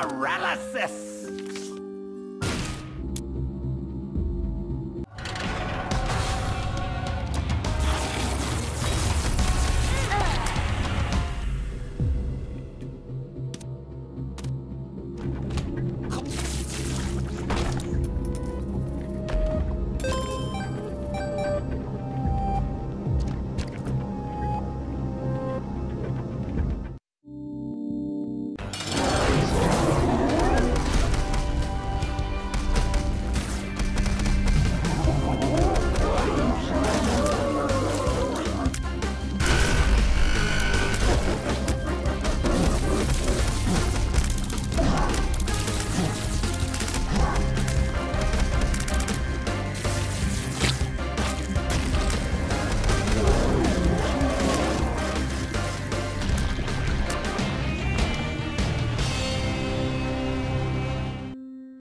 Paralysis!